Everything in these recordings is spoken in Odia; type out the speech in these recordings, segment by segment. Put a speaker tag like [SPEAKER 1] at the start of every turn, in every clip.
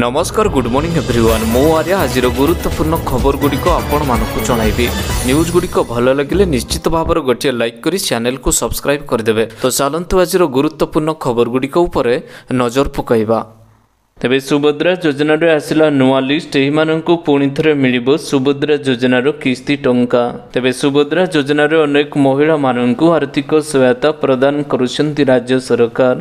[SPEAKER 1] ନମସ୍କାର ଗୁଡ୍ ମର୍ଣ୍ଣିଂ ଏଭ୍ରିୱାନ୍ ମୁଁ ଆର୍ୟା ଆଜିର ଗୁରୁତ୍ୱପୂର୍ଣ୍ଣ ଖବରଗୁଡ଼ିକ ଆପଣମାନଙ୍କୁ ଜଣାଇବି। ନ୍ୟୁଜ୍ଗୁଡ଼ିକ ଭଲ ଲାଗିଲେ ନିଶ୍ଚିତ ଭାବରେ ଗୋଟିଏ ଲାଇକ୍ କରି ଚ୍ୟାନେଲକୁ ସବସ୍କ୍ରାଇବ୍ କରିଦେବେ। ତ ଚାଲନ୍ତୁ ଆଜିର ଗୁରୁତ୍ୱପୂର୍ଣ୍ଣ ଖବରଗୁଡ଼ିକ ଉପରେ ନଜର ପକାଇବା। ତେବେ ସୁଭଦ୍ରା ଯୋଜନାରେ ଆସିଲା ନୂଆ ଲିଷ୍ଟ ଏହିମାନଙ୍କୁ ପୁଣି ଥରେ ମିଳିବ ସୁଭଦ୍ରା ଯୋଜନାର କିସ୍ତି ଟଙ୍କା। ତେବେ ସୁଭଦ୍ରା ଯୋଜନାରେ ଅନେକ ମହିଳାମାନଙ୍କୁ ଆର୍ଥିକ ସହାୟତା ପ୍ରଦାନ କରୁଛନ୍ତି ରାଜ୍ୟ ସରକାର।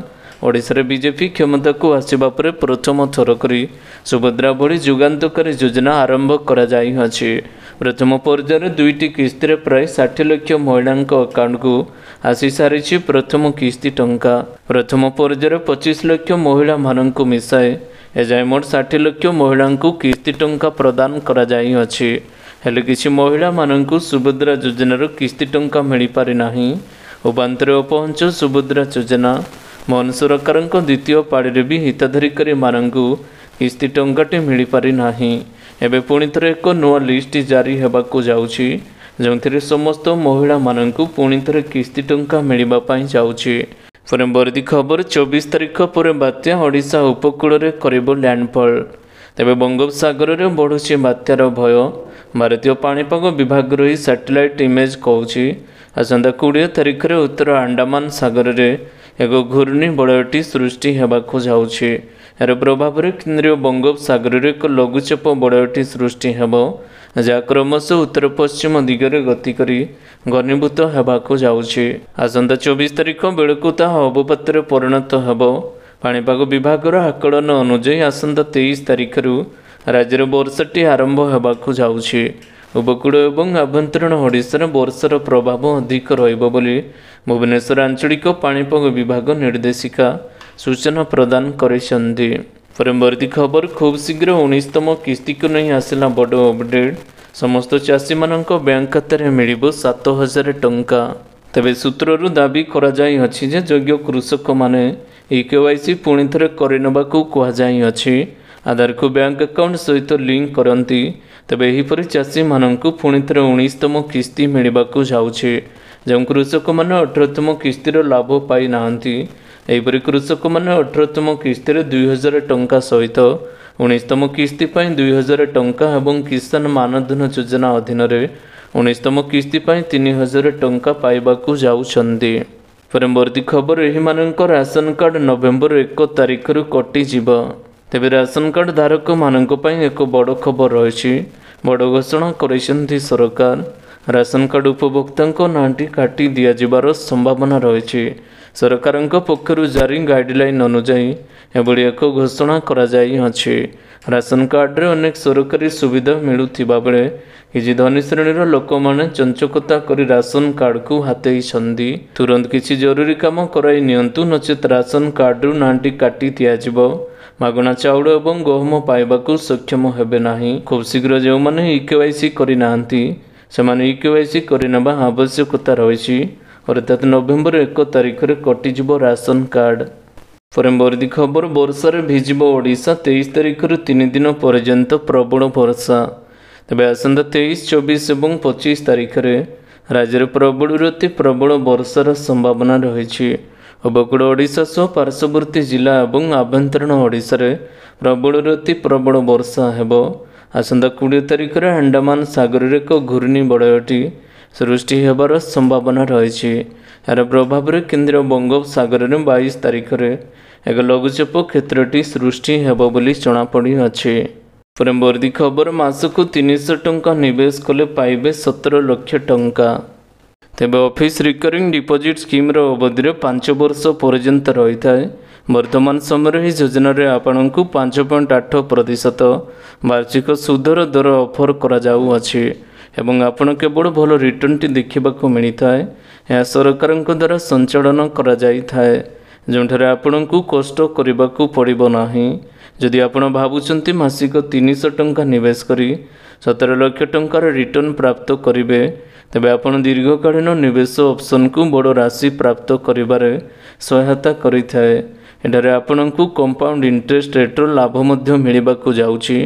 [SPEAKER 1] ଓଡ଼ିଶାରେ ବିଜେପି କ୍ଷମତାକୁ ଆସିବା ପରେ ପ୍ରଥମ ଥର କରି ସୁଭଦ୍ରା ଭଳି ଯୁଗାନ୍ତକାରୀ ଯୋଜନା ଆରମ୍ଭ କରାଯାଇଅଛି। ପ୍ରଥମ ପର୍ଯ୍ୟାୟରେ ଦୁଇଟି କିସ୍ତିରେ ପ୍ରାୟ ଷାଠିଏ ଲକ୍ଷ ମହିଳାଙ୍କ ଆକାଉଣ୍ଟକୁ ଆସିସାରିଛି ପ୍ରଥମ କିସ୍ତି ଟଙ୍କା। ପ୍ରଥମ ପର୍ଯ୍ୟାୟରେ ପଚିଶ ଲକ୍ଷ ମହିଳାମାନଙ୍କୁ ମିଶାଏ ଏଯାଏଁ ମୋଟ ଷାଠିଏ ଲକ୍ଷ ମହିଳାଙ୍କୁ କିସ୍ତି ଟଙ୍କା ପ୍ରଦାନ କରାଯାଇଅଛି। ହେଲେ କିଛି ମହିଳାମାନଙ୍କୁ ସୁଭଦ୍ରା ଯୋଜନାର କିସ୍ତି ଟଙ୍କା ମିଳିପାରିନାହିଁ। ଉପାନ୍ତରେ ଅପହଞ୍ଚ ସୁଭଦ୍ରା ଯୋଜନା ମୋହନ ସରକାରଙ୍କ ଦ୍ୱିତୀୟ ପାଳିରେ ବି ହିତାଧିକାରୀମାନଙ୍କୁ କିସ୍ତି ଟଙ୍କାଟି ମିଳିପାରିନାହିଁ। ଏବେ ପୁଣି ଥରେ ଏକ ନୂଆ ଲିଷ୍ଟ ଜାରି ହେବାକୁ ଯାଉଛି ଯେଉଁଥିରେ ସମସ୍ତ ମହିଳାମାନଙ୍କୁ ପୁଣି ଥରେ କିସ୍ତି ଟଙ୍କା ମିଳିବା ପାଇଁ ଯାଉଛି। ପରବର୍ତ୍ତୀ ଖବର ଚବିଶ ତାରିଖ ପରେ ବାତ୍ୟା ଓଡ଼ିଶା ଉପକୂଳରେ କରିବ ଲ୍ୟାଣ୍ଡଫଲ୍। ତେବେ ବଙ୍ଗୋପସାଗରରେ ବଢ଼ୁଛି ବାତ୍ୟାର ଭୟ। ଭାରତୀୟ ପାଣିପାଗ ବିଭାଗର ଏହି ସାଟେଲାଇଟ୍ ଇମେଜ୍ କହୁଛି ଆସନ୍ତା କୋଡ଼ିଏ ତାରିଖରେ ଉତ୍ତର ଆଣ୍ଡାମାନ ସାଗରରେ ଏକ ଘୂର୍ଣ୍ଣିବଳୟଟି ସୃଷ୍ଟି ହେବାକୁ ଯାଉଛି। ଏହାର ପ୍ରଭାବରେ କେନ୍ଦ୍ରୀୟ ବଙ୍ଗୋପସାଗରରେ ଏକ ଲଘୁଚାପ ବଳୟଟି ସୃଷ୍ଟି ହେବ ଯାହା କ୍ରମଶଃ ଉତ୍ତର ପଶ୍ଚିମ ଦିଗରେ ଗତି କରି ଘନୀଭୂତ ହେବାକୁ ଯାଉଛି। ଆସନ୍ତା ଚବିଶ ତାରିଖ ବେଳକୁ ତାହା ଅବପାତରେ ପରିଣତ ହେବ। ପାଣିପାଗ ବିଭାଗର ଆକଳନ ଅନୁଯାୟୀ ଆସନ୍ତା ତେଇଶ ତାରିଖରୁ ରାଜ୍ୟରେ ବର୍ଷାଟି ଆରମ୍ଭ ହେବାକୁ ଯାଉଛି। ଉପକୂଳ ଏବଂ ଆଭ୍ୟନ୍ତରୀଣ ଓଡ଼ିଶାରେ ବର୍ଷାର ପ୍ରଭାବ ଅଧିକ ରହିବ ବୋଲି ଭୁବନେଶ୍ୱର ଆଞ୍ଚଳିକ ପାଣିପାଗ ବିଭାଗ ନିର୍ଦ୍ଦେଶିକା ସୂଚନା ପ୍ରଦାନ କରିଛନ୍ତି। ପରବର୍ତ୍ତୀ ଖବର ଖୁବ୍ ଶୀଘ୍ର ଉଣେଇଶତମ କିସ୍ତିକୁ ନେଇ ଆସିଲା ବଡ଼ ଅପଡେଟ୍। ସମସ୍ତ ଚାଷୀମାନଙ୍କ ବ୍ୟାଙ୍କ ଖାତାରେ ମିଳିବ ସାତ ହଜାର ଟଙ୍କା। ତେବେ ସୂତ୍ରରୁ ଦାବି କରାଯାଇଅଛି ଯେ ଯୋଗ୍ୟ କୃଷକମାନେ ଇ କେ ୱାଇ ସି କରିନେବାକୁ କୁହାଯାଇଅଛି ଆଧାରକୁ ବ୍ୟାଙ୍କ ଆକାଉଣ୍ଟ ସହିତ ଲିଙ୍କ କରନ୍ତି ତେବେ ଏହିପରି ଚାଷୀମାନଙ୍କୁ ପୁଣି ଥରେ ଉଣେଇଶତମ କିସ୍ତି ମିଳିବାକୁ ଯାଉଛି। ଯେଉଁ କୃଷକମାନେ ଅଠରତମ କିସ୍ତିର ଲାଭ ପାଇନାହାନ୍ତି ଏହିପରି କୃଷକମାନେ ଅଠରତମ କିସ୍ତିରେ ଦୁଇ ହଜାର ଟଙ୍କା ସହିତ ଉଣେଇଶତମ କିସ୍ତି ପାଇଁ ଦୁଇ ହଜାର ଟଙ୍କା ଏବଂ କିଷାନ ମାନଧନ ଯୋଜନା ଅଧୀନରେ ଉଣେଇଶତମ କିସ୍ତି ପାଇଁ ତିନି ହଜାର ଟଙ୍କା ପାଇବାକୁ ଯାଉଛନ୍ତି। ପରବର୍ତ୍ତୀ ଖବର ଏହିମାନଙ୍କ ରାସନ କାର୍ଡ଼ ନଭେମ୍ବର ଏକ ତାରିଖରୁ କଟିଯିବ। ତେବେ ରାସନ କାର୍ଡ଼ ଧାରକମାନଙ୍କ ପାଇଁ ଏକ ବଡ଼ ଖବର ରହିଛି। ବଡ଼ ଘୋଷଣା କରିଛନ୍ତି ସରକାର। ରାସନ କାର୍ଡ଼ ଉପଭୋକ୍ତାଙ୍କ ନାଁଟି କାଟି ଦିଆଯିବାର ସମ୍ଭାବନା ରହିଛି। ସରକାରଙ୍କ ପକ୍ଷରୁ ଜାରି ଗାଇଡ଼ଲାଇନ୍ ଅନୁଯାୟୀ ଏଭଳି ଏକ ଘୋଷଣା କରାଯାଇଅଛି। ରାସନ କାର୍ଡ଼ରେ ଅନେକ ସରକାରୀ ସୁବିଧା ମିଳୁଥିବା ବେଳେ କିଛି ଧନୀ ଶ୍ରେଣୀର ଲୋକମାନେ ଚଞ୍ଚକତା କରି ରାସନ କାର୍ଡ଼କୁ ହାତେଇଛନ୍ତି। ତୁରନ୍ତ କିଛି ଜରୁରୀ କାମ କରାଇ ନିଅନ୍ତୁ ନଚେତ୍ ରାସନ କାର୍ଡ଼ରୁ ନାଁଟି କାଟି ଦିଆଯିବ। ମାଗଣା ଚାଉଳ ଏବଂ ଗହମ ପାଇବାକୁ ସକ୍ଷମ ହେବେ ନାହିଁ। ଖୁବ୍ ଶୀଘ୍ର ଯେଉଁମାନେ ଇ କେ ୱାଇ ସି କରିନାହାନ୍ତି ସେମାନେ ଇ କେ ୱାଇ ସି କରିନେବା ଆବଶ୍ୟକତା ରହିଛି। ଅର୍ଥାତ୍ ନଭେମ୍ବର ଏକ ତାରିଖରେ କଟିଯିବ ରାସନ କାର୍ଡ଼। ପରବର୍ତ୍ତୀ ଖବର ବର୍ଷାରେ ଭିଜିବ ଓଡ଼ିଶା ତେଇଶ ତାରିଖରୁ ତିନି ଦିନ ପର୍ଯ୍ୟନ୍ତ ପ୍ରବଳ ବର୍ଷା। ତେବେ ଆସନ୍ତା ତେଇଶ ଚବିଶ ଏବଂ ପଚିଶ ତାରିଖରେ ରାଜ୍ୟରେ ପ୍ରବଳରୁ ଅତି ପ୍ରବଳ ବର୍ଷାର ସମ୍ଭାବନା ରହିଛି। ଉପକୂଳ ଓଡ଼ିଶା ସହ ପାର୍ଶ୍ୱବର୍ତ୍ତୀ ଜିଲ୍ଲା ଏବଂ ଆଭ୍ୟନ୍ତରୀଣ ଓଡ଼ିଶାରେ ପ୍ରବଳରୁ ଅତି ପ୍ରବଳ ବର୍ଷା ହେବ। ଆସନ୍ତା କୋଡ଼ିଏ ତାରିଖରେ ଆଣ୍ଡାମାନ ସାଗରରେ ଏକ ଘୂର୍ଣ୍ଣିବଳୟଟି ସୃଷ୍ଟି ହେବାର ସମ୍ଭାବନା ରହିଛି। ଏହାର ପ୍ରଭାବରେ କେନ୍ଦ୍ର ବଙ୍ଗୋପସାଗରରେ ବାଇଶ ତାରିଖରେ ଏକ ଲଘୁଚାପ କ୍ଷେତ୍ରଟି ସୃଷ୍ଟି ହେବ ବୋଲି ଜଣାପଡ଼ିଅଛି। ପରବର୍ତ୍ତୀ ଖବର ମାସକୁ ତିନିଶହ ଟଙ୍କା ନିବେଶ କଲେ ପାଇବେ ସତର ଲକ୍ଷ ଟଙ୍କା। ତେବେ ଅଫିସ୍ ରିକରିଂ ଡିପୋଜିଟ୍ ସ୍କିମ୍ର ଅବଧିରେ ପାଞ୍ଚ ବର୍ଷ ପର୍ଯ୍ୟନ୍ତ ରହିଥାଏ। ବର୍ତ୍ତମାନ ସମୟରେ ଏହି ଯୋଜନାରେ ଆପଣଙ୍କୁ ପାଞ୍ଚ ପଏଣ୍ଟ ଆଠ ପ୍ରତିଶତ ବାର୍ଷିକ ସୁଧର ଦର ଅଫର୍ କରାଯାଉଅଛି ଏବଂ ଆପଣ କେବଳ ଭଲ ରିଟର୍ଣ୍ଣଟି ଦେଖିବାକୁ ମିଳିଥାଏ। ଏହା ସରକାରଙ୍କ ଦ୍ୱାରା ସଞ୍ଚାଳନ କରାଯାଇଥାଏ। ଯେଉଁଠାରେ ଆପଣଙ୍କୁ କଷ୍ଟ କରିବାକୁ ପଡ଼ିବ ନାହିଁ। ଯଦି ଆପଣ ଭାବୁଛନ୍ତି ମାସିକ ତିନିଶହ ଟଙ୍କା ନିବେଶ କରି ସତର ଲକ୍ଷ ଟଙ୍କାର ରିଟର୍ଣ୍ଣ ପ୍ରାପ୍ତ କରିବେ ତେବେ ଆପଣ ଦୀର୍ଘକାଳୀନ ନିବେଶ ଅପସନ୍କୁ ବଡ଼ ରାଶି ପ୍ରାପ୍ତ କରିବାରେ ସହାୟତା କରିଥାଏ। ଏଠାରେ ଆପଣଙ୍କୁ କମ୍ପାଉଣ୍ଡ ଇଣ୍ଟରେଷ୍ଟ ରେଟ୍ର ଲାଭ ମଧ୍ୟ ମିଳିବାକୁ ଯାଉଛି।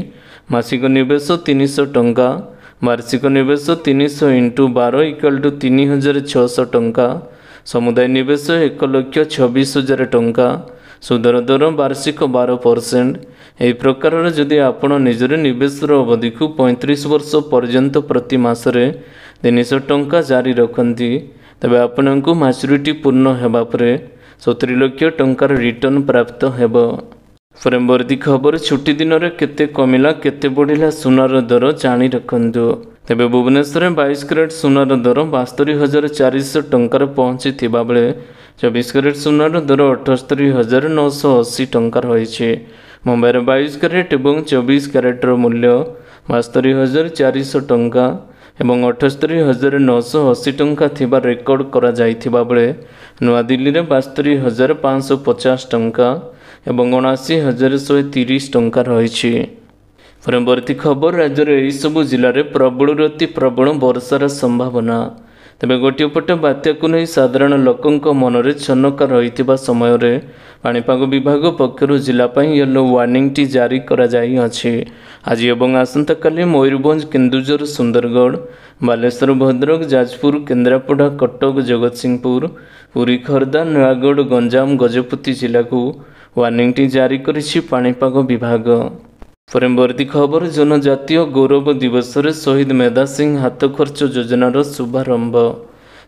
[SPEAKER 1] ମାସିକ ନିବେଶ ତିନିଶହ ଟଙ୍କା ବାର୍ଷିକ ନିବେଶ ତିନିଶହ ଇଣ୍ଟୁ ବାର ଇକ୍ୱାଲ୍ ଟୁ ତିନି ହଜାର ଛଅଶହ ଟଙ୍କା ସମୁଦାୟ ନିବେଶ ଏକ ଲକ୍ଷ ଛବିଶ ହଜାର ଟଙ୍କା ସୁଧର ଦର ବାର୍ଷିକ ବାର ପରସେଣ୍ଟ ଏହି ପ୍ରକାରର ଯଦି ଆପଣ ନିଜର ନିବେଶର ଅବଧିକୁ ପଇଁତିରିଶ ବର୍ଷ ପର୍ଯ୍ୟନ୍ତ ପ୍ରତି ମାସରେ ତିନିଶହ ଟଙ୍କା ଜାରି ରଖନ୍ତି। ତେବେ ଆପଣଙ୍କୁ ମାଚୁରିଟି ପୂର୍ଣ୍ଣ ହେବା ପରେ ସତୁରି ଲକ୍ଷ ଟଙ୍କାର ରିଟର୍ଣ୍ଣ ପ୍ରାପ୍ତ ହେବ। ପରବର୍ତ୍ତୀ ଖବର ଛୁଟି ଦିନରେ କେତେ କମିଲା କେତେ ବଢ଼ିଲା ସୁନାର ଦର ଜାଣି ରଖନ୍ତୁ। ତେବେ ଭୁବନେଶ୍ୱରରେ ବାଇଶ କ୍ୟାରେଟ୍ ସୁନାର ଦର ବାସ୍ତରି ହଜାର ଚାରିଶହ ଟଙ୍କାରେ ପହଞ୍ଚିଥିବା ବେଳେ ଚବିଶ କ୍ୟାରେଟ୍ ସୁନାର ଦର ଅଠସ୍ତରୀ ହଜାର ନଅଶହ ଅଶୀ ଟଙ୍କା ରହିଛି। ମୁମ୍ବାଇର ବାଇଶ କ୍ୟାରେଟ୍ ଏବଂ ଚବିଶ କ୍ୟାରେଟ୍ର ମୂଲ୍ୟ ବାସ୍ତରି ହଜାର ଚାରିଶହ ଟଙ୍କା ଏବଂ ଅଠସ୍ତରୀ ହଜାର ନଅଶହ ଅଶୀ ଟଙ୍କା ଥିବା ରେକର୍ଡ କରାଯାଇଥିବା ବେଳେ ନୂଆଦିଲ୍ଲୀରେ ବାସ୍ତରି ହଜାର ପାଞ୍ଚଶହ ପଚାଶ ଟଙ୍କା ଏବଂ ଅଣାଅଶୀ ହଜାର ଶହେ ତିରିଶ ଟଙ୍କା ରହିଛି। ପରବର୍ତ୍ତୀ ଖବର ରାଜ୍ୟର ଏହିସବୁ ଜିଲ୍ଲାରେ ପ୍ରବଳରୁ ଅତି ପ୍ରବଳ ବର୍ଷାର ସମ୍ଭାବନା। ତେବେ ଗୋଟିଏ ପଟେ ବାତ୍ୟାକୁ ନେଇ ସାଧାରଣ ଲୋକଙ୍କ ମନରେ ଛନକା ରହିଥିବା ସମୟରେ ପାଣିପାଗ ବିଭାଗ ପକ୍ଷରୁ ଜିଲ୍ଲା ପାଇଁ ୟେଲୋ ୱାର୍ଣ୍ଣିଂଟି ଜାରି କରାଯାଇଅଛି। ଆଜି ଏବଂ ଆସନ୍ତାକାଲି ମୟୂରଭଞ୍ଜ କେନ୍ଦୁଝର ସୁନ୍ଦରଗଡ଼ ବାଲେଶ୍ୱର ଭଦ୍ରକ ଯାଜପୁର କେନ୍ଦ୍ରାପଡ଼ା କଟକ ଜଗତସିଂହପୁର ପୁରୀ ଖୋର୍ଦ୍ଧା ନୟାଗଡ଼ ଗଞ୍ଜାମ ଗଜପତି ଜିଲ୍ଲାକୁ ୱାର୍ଣ୍ଣିଂଟି ଜାରି କରିଛି ପାଣିପାଗ ବିଭାଗ। ପରବର୍ତ୍ତୀ ଖବର ଜନଜାତୀୟ ଗୌରବ ଦିବସରେ ଶହୀଦ ମେଧା ସିଂ ହାତ ଖର୍ଚ୍ଚ ଯୋଜନାର ଶୁଭାରମ୍ଭ।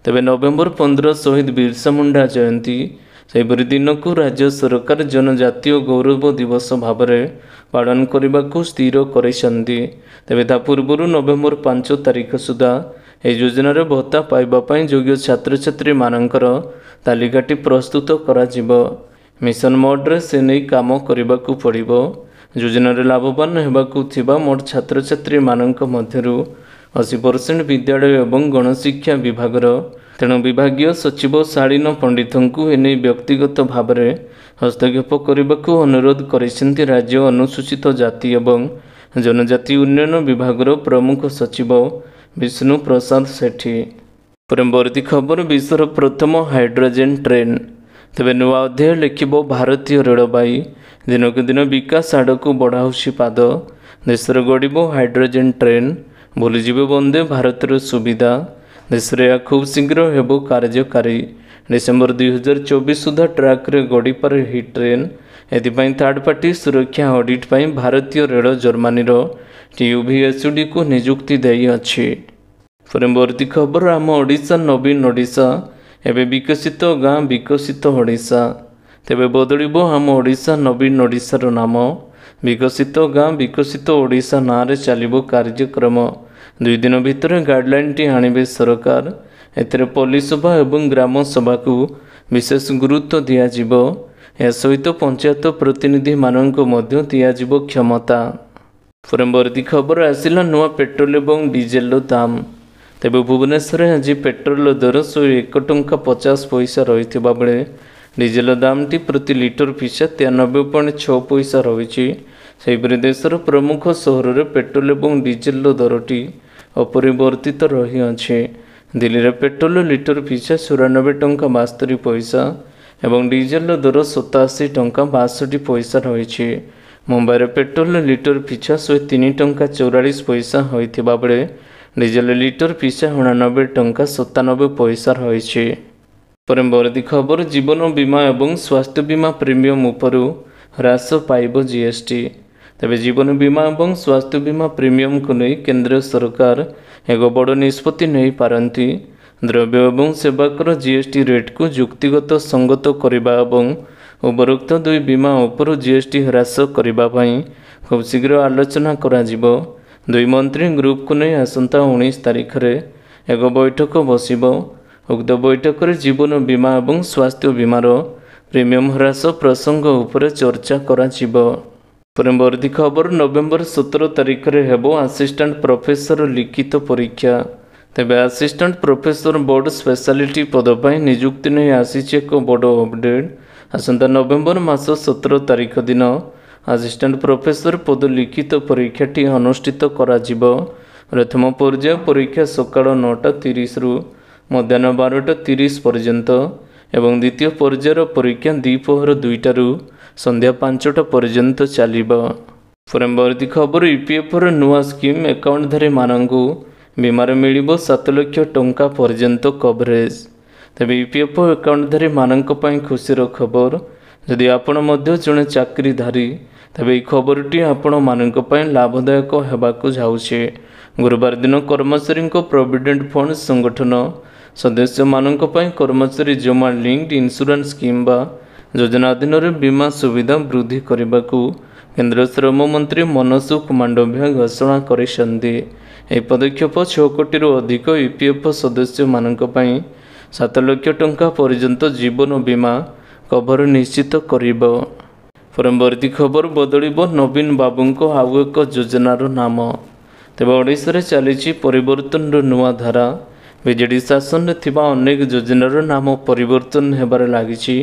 [SPEAKER 1] ତେବେ ନଭେମ୍ବର ପନ୍ଦର ଶହୀଦ ବିର୍ସା ମୁଣ୍ଡା ଜୟନ୍ତୀ ସେହିପରି ଦିନକୁ ରାଜ୍ୟ ସରକାର ଜନଜାତୀୟ ଗୌରବ ଦିବସ ଭାବରେ ପାଳନ କରିବାକୁ ସ୍ଥିର କରିଛନ୍ତି। ତେବେ ତା ପୂର୍ବରୁ ନଭେମ୍ବର ପାଞ୍ଚ ତାରିଖ ସୁଦ୍ଧା ଏହି ଯୋଜନାର ଭତ୍ତା ପାଇବା ପାଇଁ ଯୋଗ୍ୟ ଛାତ୍ରଛାତ୍ରୀମାନଙ୍କର ତାଲିକାଟି ପ୍ରସ୍ତୁତ କରାଯିବ। ମିଶନ ମୋଡ଼ରେ ସେ ନେଇ କାମ କରିବାକୁ ପଡ଼ିବ। ଯୋଜନାରେ ଲାଭବାନ ହେବାକୁ ଥିବା ମୋଟ ଛାତ୍ରଛାତ୍ରୀମାନଙ୍କ ମଧ୍ୟରୁ ଅଶୀ ପରସେଣ୍ଟ ବିଦ୍ୟାଳୟ ଏବଂ ଗଣଶିକ୍ଷା ବିଭାଗର ତେଣୁ ବିଭାଗୀୟ ସଚିବ ଶାଳୀନ ପଣ୍ଡିତଙ୍କୁ ଏନେଇ ବ୍ୟକ୍ତିଗତ ଭାବରେ ହସ୍ତକ୍ଷେପ କରିବାକୁ ଅନୁରୋଧ କରିଛନ୍ତି ରାଜ୍ୟ ଅନୁସୂଚିତ ଜାତି ଏବଂ ଜନଜାତି ଉନ୍ନୟନ ବିଭାଗର ପ୍ରମୁଖ ସଚିବ ବିଷ୍ଣୁ ପ୍ରସାଦ ସେଠୀ। ପରବର୍ତ୍ତୀ ଖବର ବିଶ୍ୱର ପ୍ରଥମ ହାଇଡ୍ରୋଜେନ୍ ଟ୍ରେନ୍। ତେବେ ନୂଆ ଅଧ୍ୟାୟ ଲେଖିବ ଭାରତୀୟ ରେଳବାଇ। ଦିନକୁ ଦିନ ବିକାଶ ଆଡ଼କୁ ବଢ଼ାଉଛି ପାଦ। ଦେଶରେ ଗଡ଼ିବ ହାଇଡ୍ରୋଜେନ୍ ଟ୍ରେନ୍। ଭୁଲିଯିବେ ବନ୍ଦେ ଭାରତର ସୁବିଧା। ଦେଶରେ ଏହା ଖୁବ୍ ଶୀଘ୍ର ହେବ କାର୍ଯ୍ୟକାରୀ। ଡିସେମ୍ବର ଦୁଇହଜାର ଚବିଶ ସୁଦ୍ଧା ଟ୍ରାକ୍ରେ ଗଡ଼ିପାରେ ଏହି ଟ୍ରେନ୍। ଏଥିପାଇଁ ଥାର୍ଡ଼ ପାର୍ଟି ସୁରକ୍ଷା ଅଡିଟ୍ ପାଇଁ ଭାରତୀୟ ରେଳ ଜର୍ମାନୀର ଟିୟୁଭିଏସ୍ଡିକୁ ନିଯୁକ୍ତି ଦେଇଅଛି। ପରବର୍ତ୍ତୀ ଖବର ଆମ ଓଡ଼ିଶା ନବୀନ ଓଡ଼ିଶା ଏବେ ବିକଶିତ ଗାଁ ବିକଶିତ ଓଡ଼ିଶା। ତେବେ ବଦଳିବ ଆମ ଓଡ଼ିଶା ନବୀନ ଓଡ଼ିଶାର ନାମ। ବିକଶିତ ଗାଁ ବିକଶିତ ଓଡ଼ିଶା ନାଁରେ ଚାଲିବ କାର୍ଯ୍ୟକ୍ରମ। ଦୁଇ ଦିନ ଭିତରେ ଗାଇଡ଼ଲାଇନ୍ଟି ଆଣିବେ ସରକାର। ଏଥିରେ ପଲ୍ଲୀ ସଭା ଏବଂ ଗ୍ରାମ ସଭାକୁ ବିଶେଷ ଗୁରୁତ୍ୱ ଦିଆଯିବ। ଏହା ସହିତ ପଞ୍ଚାୟତ ପ୍ରତିନିଧିମାନଙ୍କୁ ମଧ୍ୟ ଦିଆଯିବ କ୍ଷମତା। ପରବର୍ତ୍ତୀ ଖବର ଆସିଲା ନୂଆ ପେଟ୍ରୋଲ ଏବଂ ଡିଜେଲର ଦାମ। ତେବେ ଭୁବନେଶ୍ୱରରେ ଆଜି ପେଟ୍ରୋଲ ଦର ଶହେ ଏକ ଟଙ୍କା ପଚାଶ ପଇସା ରହିଥିବା ବେଳେ ଡିଜେଲ ଦାମଟି ପ୍ରତି ଲିଟର ପିଛା ତେୟାନବେ ପଏଣ୍ଟ ଛଅ ପଇସା ରହିଛି। ସେହିପରି ଦେଶର ପ୍ରମୁଖ ସହରରେ ପେଟ୍ରୋଲ ଏବଂ ଡିଜେଲର ଦରଟି ଅପରିବର୍ତ୍ତିତ ରହିଅଛି ଦିଲ୍ଲୀରେ ପେଟ୍ରୋଲ ଲିଟର ପିଛା ଚଉରାନବେ ଟଙ୍କା ବାସ୍ତରି ପଇସା ଏବଂ ଡିଜେଲର ଦର ସତାଅଶୀ ଟଙ୍କା ବାଷଠି ପଇସା ରହିଛି ମୁମ୍ବାଇରେ ପେଟ୍ରୋଲ ଲିଟର ପିଛା ଶହେ ତିନି ଟଙ୍କା ଚଉରାଳିଶ ପଇସା ହୋଇଥିବା ବେଳେ ଡିଜେଲ ଲିଟର ପିଛା ଅଣାନବେ ଟଙ୍କା ସତାନବେ ପଇସା ରହିଛି। ପରବର୍ତ୍ତୀ ଖବର ଜୀବନ ବୀମା ଏବଂ ସ୍ୱାସ୍ଥ୍ୟ ବୀମା ପ୍ରିମିୟମ୍ ଉପରୁ ହ୍ରାସ ପାଇବ ଜିଏସ୍ଟି। ତେବେ ଜୀବନ ବୀମା ଏବଂ ସ୍ୱାସ୍ଥ୍ୟ ବୀମା ପ୍ରିମିୟମକୁ ନେଇ କେନ୍ଦ୍ର ସରକାର ଏକ ବଡ଼ ନିଷ୍ପତ୍ତି ନେଇପାରନ୍ତି ଦ୍ରବ୍ୟ ଏବଂ ସେବାକର ଜିଏସ୍ଟି ରେଟ୍କୁ ଯୁକ୍ତିଗତ ସଙ୍ଗତ କରିବା ଏବଂ ଉପରୋକ୍ତ ଦୁଇ ବୀମା ଉପରୁ ଜିଏସ୍ଟି ହ୍ରାସ କରିବା ପାଇଁ ଖୁବ୍ ଶୀଘ୍ର ଆଲୋଚନା କରାଯିବ। ଦୁଇ ମନ୍ତ୍ରୀ ଗ୍ରୁପକୁ ନେଇ ଆସନ୍ତା ଉଣେଇଶ ତାରିଖରେ ଏକ ବୈଠକ ବସିବ। ଉକ୍ତ ବୈଠକରେ ଜୀବନ ବୀମା ଏବଂ ସ୍ୱାସ୍ଥ୍ୟ ବୀମାର ପ୍ରିମିୟମ୍ ହ୍ରାସ ପ୍ରସଙ୍ଗ ଉପରେ ଚର୍ଚ୍ଚା କରାଯିବ। ପରବର୍ତ୍ତୀ ଖବର ନଭେମ୍ବର ସତର ତାରିଖରେ ହେବ ଆସିଷ୍ଟାଣ୍ଟ ପ୍ରଫେସର ଲିଖିତ ପରୀକ୍ଷା। ତେବେ ଆସିଷ୍ଟାଣ୍ଟ ପ୍ରଫେସର ବୋର୍ଡ଼ ସ୍ପେଶାଲିଟି ପଦ ପାଇଁ ନିଯୁକ୍ତି ନେଇ ଆସିଛି ଏକ ବଡ଼ ଅପଡେଟ୍ ଆସନ୍ତା ନଭେମ୍ବର ମାସ ସତର ତାରିଖ ଦିନ ଆସିଷ୍ଟାଣ୍ଟ ପ୍ରଫେସର ପଦ ଲିଖିତ ପରୀକ୍ଷାଟି ଅନୁଷ୍ଠିତ କରାଯିବ। ପ୍ରଥମ ପର୍ଯ୍ୟାୟ ପରୀକ୍ଷା ସକାଳ ନଅଟା ତିରିଶରୁ ମଧ୍ୟାହ୍ନ ବାରଟା ତିରିଶ ପର୍ଯ୍ୟନ୍ତ ଏବଂ ଦ୍ୱିତୀୟ ପର୍ଯ୍ୟାୟର ପରୀକ୍ଷା ଦ୍ୱିପହର ଦୁଇଟାରୁ ସନ୍ଧ୍ୟା ପାଞ୍ଚଟା ପର୍ଯ୍ୟନ୍ତ ଚାଲିବ। ପରବର୍ତ୍ତୀ ଖବର ଇପିଏଫ୍ର ନୂଆ ସ୍କିମ୍ ଆକାଉଣ୍ଟଧାରୀମାନଙ୍କୁ ବୀମାରେ ମିଳିବ ସାତ ଲକ୍ଷ ଟଙ୍କା ପର୍ଯ୍ୟନ୍ତ କଭରେଜ। ତେବେ ଇପିଏଫ୍ ଆକାଉଣ୍ଟଧାରୀମାନଙ୍କ ପାଇଁ ଖୁସିର ଖବର ଯଦି ଆପଣ ମଧ୍ୟ ଜଣେ ଚାକିରିଧାରୀ ତେବେ ଏହି ଖବରଟି ଆପଣମାନଙ୍କ ପାଇଁ ଲାଭଦାୟକ ହେବାକୁ ଯାଉଛି। ଗୁରୁବାର ଦିନ କର୍ମଚାରୀଙ୍କ ପ୍ରୋଭିଡେଣ୍ଟ ଫଣ୍ଡ ସଂଗଠନ ସଦସ୍ୟମାନଙ୍କ ପାଇଁ କର୍ମଚାରୀ ଜମା ଲିଙ୍କ୍ଡ ଇନ୍ସୁରାନ୍ସ ସ୍କିମ୍ ବା ଯୋଜନା ଅଧୀନରେ ବୀମା ସୁବିଧା ବୃଦ୍ଧି କରିବାକୁ କେନ୍ଦ୍ର ଶ୍ରମ ମନ୍ତ୍ରୀ ମନସୁଖ ମାଣ୍ଡଭ୍ୟ ଘୋଷଣା କରିଛନ୍ତି। ଏହି ପଦକ୍ଷେପ ଛଅ କୋଟିରୁ ଅଧିକ ଇ ପି ଏଫ୍ ସଦସ୍ୟମାନଙ୍କ ପାଇଁ ସାତ ଲକ୍ଷ ଟଙ୍କା ପର୍ଯ୍ୟନ୍ତ ଜୀବନ ବୀମା କଭର ନିଶ୍ଚିତ କରିବ। ପରବର୍ତ୍ତୀ ଖବର ବଦଳିବ ନବୀନ ବାବୁଙ୍କ ଆଉ ଏକ ଯୋଜନାର ନାମ। ତେବେ ଓଡ଼ିଶାରେ ଚାଲିଛି ପରିବର୍ତ୍ତନର ନୂଆ ଧାରା। ବିଜେଡି ଶାସନରେ ଥିବା ଅନେକ ଯୋଜନାର ନାମ ପରିବର୍ତ୍ତନ ହେବାରେ ଲାଗିଛି।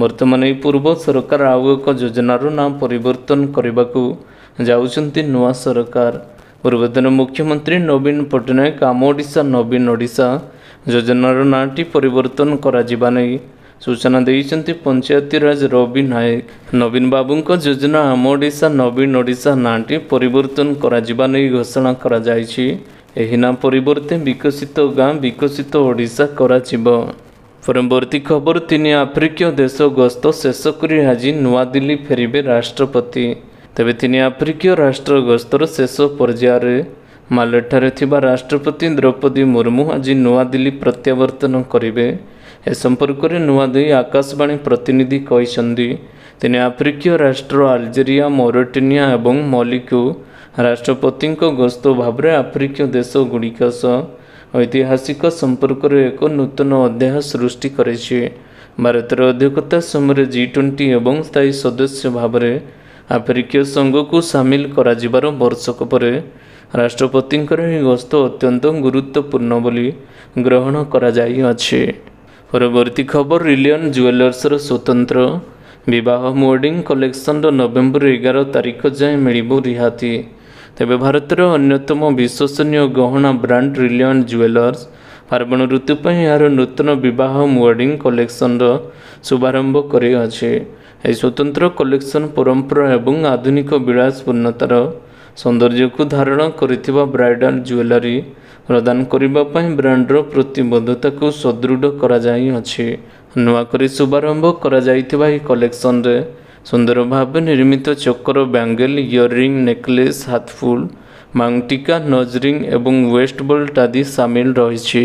[SPEAKER 1] ବର୍ତ୍ତମାନ ଏହି ପୂର୍ବ ସରକାର ଆଉ ଏକ ଯୋଜନାର ନାମ ପରିବର୍ତ୍ତନ କରିବାକୁ ଯାଉଛନ୍ତି ନୂଆ ସରକାର। ପୂର୍ବତନ ମୁଖ୍ୟମନ୍ତ୍ରୀ ନବୀନ ପଟ୍ଟନାୟକ ଆମ ଓଡ଼ିଶା ନବୀନ ଓଡ଼ିଶା ଯୋଜନାର ନାଁଟି ପରିବର୍ତ୍ତନ କରାଯିବା ନେଇ ସୂଚନା ଦେଇଛନ୍ତି ପଞ୍ଚାୟତିରାଜ ରବି ନାୟକ। ନବୀନ ବାବୁଙ୍କ ଯୋଜନା ଆମ ଓଡ଼ିଶା ନବୀନ ଓଡ଼ିଶା ନାଁଟି ପରିବର୍ତ୍ତନ କରାଯିବା ନେଇ ଘୋଷଣା କରାଯାଇଛି। ଏହି ନାଁ ପରିବର୍ତ୍ତେ ବିକଶିତ ଗାଁ ବିକଶିତ ଓଡ଼ିଶା କରାଯିବ। ପରବର୍ତ୍ତୀ ଖବର ତିନି ଆଫ୍ରିକୀୟ ଦେଶ ଗସ୍ତ ଶେଷ କରି ଆଜି ନୂଆଦିଲ୍ଲୀ ଫେରିବେ ରାଷ୍ଟ୍ରପତି। ତେବେ ତିନି ଆଫ୍ରିକୀୟ ରାଷ୍ଟ୍ର ଗସ୍ତର ଶେଷ ପର୍ଯ୍ୟାୟରେ ମାଲେଠାରେ ଥିବା ରାଷ୍ଟ୍ରପତି ଦ୍ରୌପଦୀ ମୁର୍ମୁ ଆଜି ନୂଆଦିଲ୍ଲୀ ପ୍ରତ୍ୟାବର୍ତ୍ତନ କରିବେ। ଏ ସମ୍ପର୍କରେ ନୂଆଦିଲ୍ଲୀ ଆକାଶବାଣୀ ପ୍ରତିନିଧି କହିଛନ୍ତି ତିନି ଆଫ୍ରିକୀୟ ରାଷ୍ଟ୍ର ଆଲଜେରିଆ ମୌରିଟାନିଆ ଏବଂ ମଲିକୁ ରାଷ୍ଟ୍ରପତିଙ୍କ ଗସ୍ତ ଭାବରେ ଆଫ୍ରିକୀୟ ଦେଶଗୁଡ଼ିକ ସହ ଐତିହାସିକ ସମ୍ପର୍କରେ ଏକ ନୂତନ ଅଧ୍ୟାୟ ସୃଷ୍ଟି କରିଛି। ଭାରତର ଅଧ୍ୟକ୍ଷତା ସମୟରେ ଜି ଟ୍ୱେଣ୍ଟି ଏବଂ ସ୍ଥାୟୀ ସଦସ୍ୟ ଭାବରେ ଆଫ୍ରିକୀୟ ସଂଘକୁ ସାମିଲ କରାଯିବାର ବର୍ଷକ ପରେ ରାଷ୍ଟ୍ରପତିଙ୍କର ଏହି ଗସ୍ତ ଅତ୍ୟନ୍ତ ଗୁରୁତ୍ୱପୂର୍ଣ୍ଣ ବୋଲି ଗ୍ରହଣ କରାଯାଇଅଛି। ପରବର୍ତ୍ତୀ ଖବର ରିଲିୟନ୍ ଜୁଏଲର୍ସର ସ୍ୱତନ୍ତ୍ର ବିବାହ ମୋଡ଼ିଂ କଲେକ୍ସନର ନଭେମ୍ବର ଏଗାର ତାରିଖ ଯାଏଁ ମିଳିବ ରିହାତି। ତେବେ ଭାରତର ଅନ୍ୟତମ ବିଶ୍ୱସନୀୟ ଗହଣା ବ୍ରାଣ୍ଡ ରିଲିୟନ୍ ଜୁଏଲର୍ସ ପାର୍ବଣ ଋତୁ ପାଇଁ ଏହାର ନୂତନ ବିବାହ ମୋଡ଼ିଂ କଲେକ୍ସନର ଶୁଭାରମ୍ଭ କରିଅଛି। ଏହି ସ୍ୱତନ୍ତ୍ର କଲେକ୍ସନ ପରମ୍ପରା ଏବଂ ଆଧୁନିକ ବିଳାସପୂର୍ଣ୍ଣତାର ସୌନ୍ଦର୍ଯ୍ୟକୁ ଧାରଣ କରିଥିବା ବ୍ରାଇଡାଲ ଜୁଏଲାରୀ ପ୍ରଦାନ କରିବା ପାଇଁ ବ୍ରାଣ୍ଡର ପ୍ରତିବଦ୍ଧତାକୁ ସୁଦୃଢ଼ କରାଯାଇଅଛି। ନୂଆକରି ଶୁଭାରମ୍ଭ କରାଯାଇଥିବା ଏହି କଲେକ୍ସନରେ ସୁନ୍ଦର ଭାବେ ନିର୍ମିତ ଚୋକର ବ୍ୟାଙ୍ଗେଲ ଇୟରିଂ ନେକଲେସ୍ ହାତଫୁଲ ମାଙ୍ଗଟିକା ନଜରିଂ ଏବଂ ୱେଷ୍ଟ ବେଲ୍ଟ ଆଦି ସାମିଲ ରହିଛି।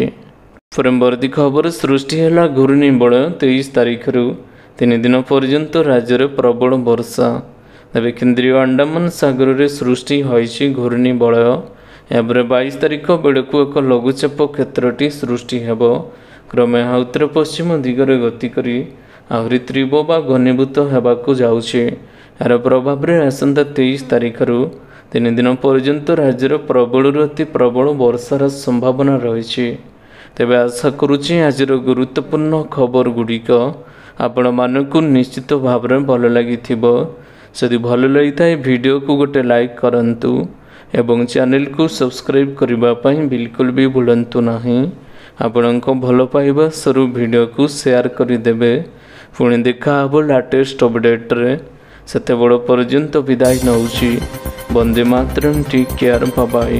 [SPEAKER 1] ପରବର୍ତ୍ତୀ ଖବର ସୃଷ୍ଟି ହେଲା ଘୂର୍ଣ୍ଣିବଳୟ ତେଇଶ ତାରିଖରୁ। ତିନି ଦିନ ପର୍ଯ୍ୟନ୍ତ ରାଜ୍ୟରେ ପ୍ରବଳ ବର୍ଷା। ତେବେ କେନ୍ଦ୍ରୀୟ ଆଣ୍ଡାମାନ ସାଗରରେ ସୃଷ୍ଟି ହୋଇଛି ଘୂର୍ଣ୍ଣିବଳୟ ଏହାପରେ ବାଇଶ ତାରିଖ ବେଳକୁ ଏକ ଲଘୁଚାପ କ୍ଷେତ୍ରଟି ସୃଷ୍ଟି ହେବ। କ୍ରମେ ଏହା ଉତ୍ତର ପଶ୍ଚିମ ଦିଗରେ ଗତି କରି ଆହୁରି ତୀବ୍ର ବା ଘନୀଭୂତ ହେବାକୁ ଯାଉଛି। ଏହାର ପ୍ରଭାବରେ ଆସନ୍ତା ତେଇଶ ତାରିଖରୁ ତିନି ଦିନ ପର୍ଯ୍ୟନ୍ତ ରାଜ୍ୟର ପ୍ରବଳରୁ ଅତି ପ୍ରବଳ ବର୍ଷାର ସମ୍ଭାବନା ରହିଛି। ତେବେ ଆଶା କରୁଛି ଆଜିର ଗୁରୁତ୍ୱପୂର୍ଣ୍ଣ ଖବର ଗୁଡ଼ିକ ଆପଣମାନଙ୍କୁ ନିଶ୍ଚିତ ଭାବରେ ଭଲ ଲାଗିଥିବ। ଯଦି ଭଲ ଲାଗିଥାଏ ଭିଡ଼ିଓକୁ ଗୋଟେ ଲାଇକ୍ କରନ୍ତୁ ଏବଂ ଚ୍ୟାନେଲକୁ ସବସ୍କ୍ରାଇବ୍ କରିବା ପାଇଁ ବିଲକୁଲ ବି ଭୁଲନ୍ତୁ ନାହିଁ। ଆପଣଙ୍କ ଭଲ ପାଇବା ସରୁ ଭିଡ଼ିଓକୁ ସେୟାର କରିଦେବେ। ପୁଣି ଦେଖା ହେବ ଲାଟେଷ୍ଟ ଅପଡ଼େଟ୍ରେ। ସେତେବେଳେ ପର୍ଯ୍ୟନ୍ତ ବିଦାୟ ନେଉଛି। Vande Mataram take care ବାବାଇ